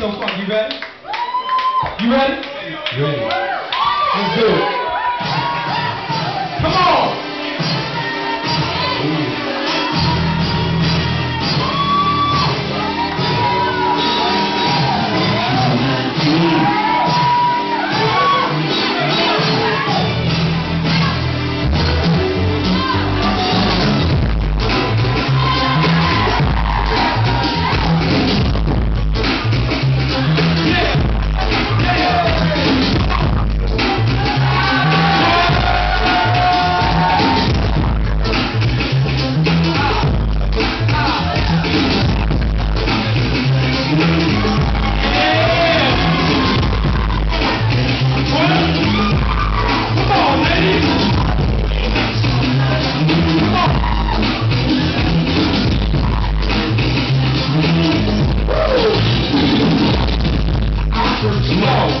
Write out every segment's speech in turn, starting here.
you ready? You ready? No.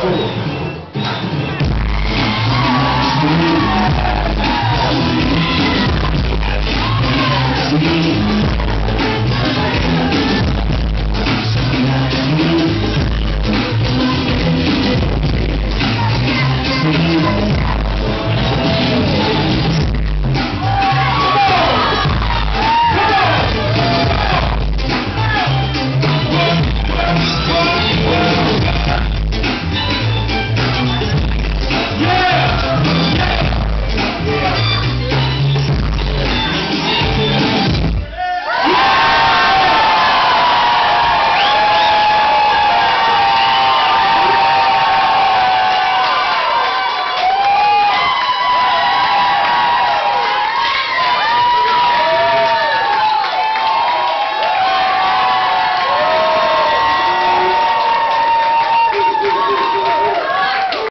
输。